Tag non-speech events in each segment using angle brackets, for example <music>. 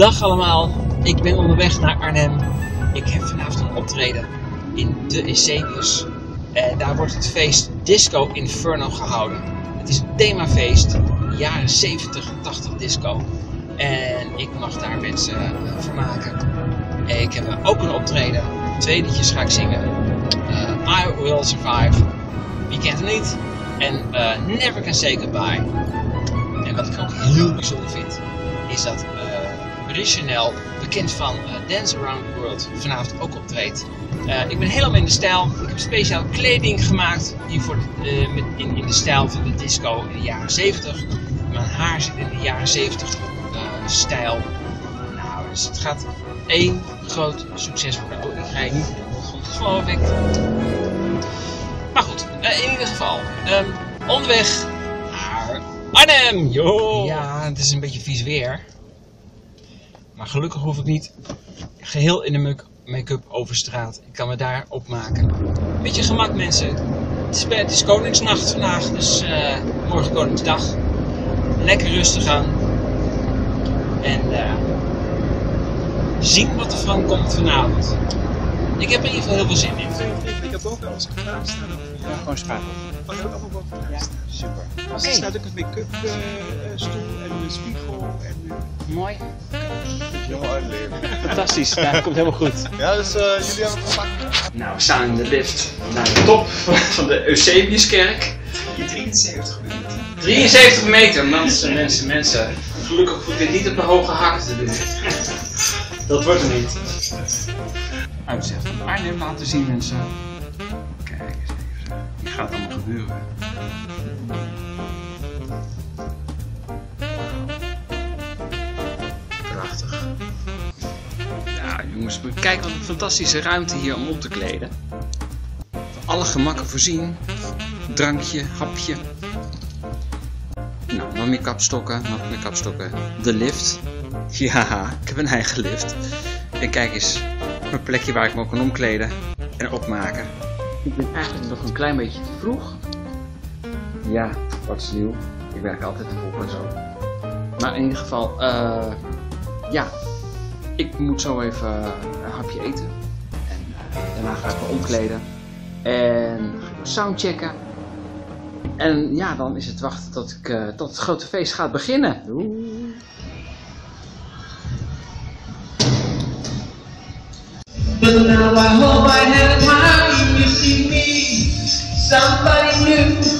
Dag allemaal, ik ben onderweg naar Arnhem. Ik heb vanavond een optreden in de Eusebius. En daar wordt het feest Disco Inferno gehouden. Het is een themafeest, jaren 70, 80 disco. En ik mag daar mensen uh, vermaken. En ik heb ook een optreden, twee liedjes ga ik zingen. I Will Survive, wie kent het niet? En Never Can Say Goodbye. En wat ik ook heel bijzonder vind, is dat Chanel, bekend van uh, Dance Around the World, vanavond ook optreedt. Uh, ik ben helemaal in de stijl. Ik heb speciaal kleding gemaakt hiervoor, uh, met, in, in de stijl van de disco in de jaren 70. Mijn haar zit in de jaren 70 stijl. Nou, dus het gaat één groot succes worden. Oh, ik ga niet goed, geloof ik. Maar goed, in ieder geval, um, onderweg naar Arnhem. Yo. Ja, het is een beetje vies weer. Maar gelukkig hoef ik niet geheel in de make-up over straat. Ik kan me daar opmaken. Beetje gemak mensen. Het is, het is Koningsnacht vandaag, dus uh, morgen Koningsdag. Lekker rustig aan. En uh, zien wat er van komt vanavond. Ik heb er in ieder geval heel veel zin in. Ik heb ook wel eens gevraagd staan. Ja, gewoon spatel. Oh, je allemaal boven Ja, Er staat ook een make-up uh, stoel en een spiegel. En, uh... Mooi. Uitleven. Fantastisch, ja, dat komt helemaal goed. Ja, dus uh, jullie hebben het gepakt. Nou, we staan in de lift naar de top van de Eusebiuskerk. Die 73 meter. 73 meter, mensen, mensen, mensen. Gelukkig hoef ik dit niet op de hoge hakken te doen. Dat wordt er niet. Uitzicht van Arnhem laten zien, mensen. Kijk eens even. Hier gaat allemaal gebeuren. Kijk wat een fantastische ruimte hier om op te kleden. Alle gemakken voorzien. Drankje, hapje. Nou, nog meer kapstokken, nog meer kapstokken. De lift. <laughs> Ja, ik heb een eigen lift. En kijk eens, een plekje waar ik me kan omkleden en opmaken. Ik ben eigenlijk nog een klein beetje te vroeg. Ja, wat is nieuw? Ik werk altijd te vroeg en zo. Maar in ieder geval, uh, ja, ik moet zo even een hapje eten. En uh, daarna ga ik me omkleden. En ga ik soundchecken. En ja, dan is het wachten tot, ik, uh, tot het grote feest gaat beginnen. Me somebody.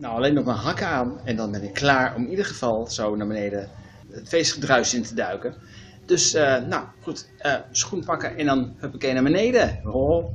Nou, alleen nog mijn hakken aan en dan ben ik klaar om in ieder geval zo naar beneden het feestgedruis in te duiken. Dus, uh, nou goed, uh, schoen pakken en dan huppakee naar beneden. Oh.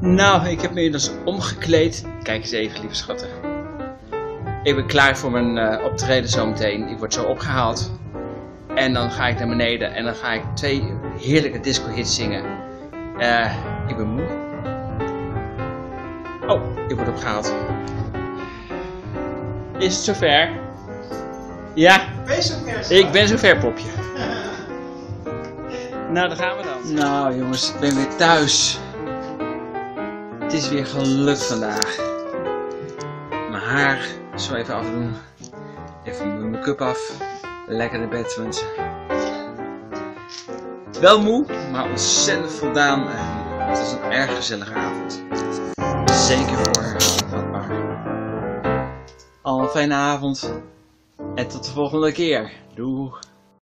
Nou, ik heb me dus omgekleed. Kijk eens even, lieve schatten. Ik ben klaar voor mijn uh, optreden zometeen. Ik word zo opgehaald. En dan ga ik naar beneden en dan ga ik twee heerlijke disco hits zingen. Uh, ik ben moe. Oh, ik word opgehaald. Is het zover? Ja, ver. ik ben zover, popje. Nou, daar gaan we dan. Nou jongens, ik ben weer thuis. Het is weer gelukt vandaag. Mijn haar zo even afdoen. Even mijn make-up af. Lekker naar bed wensen. Wel moe, maar ontzettend voldaan. En het is een erg gezellige avond. Zeker voor vatbaar. Al een fijne avond. En tot de volgende keer. Doei.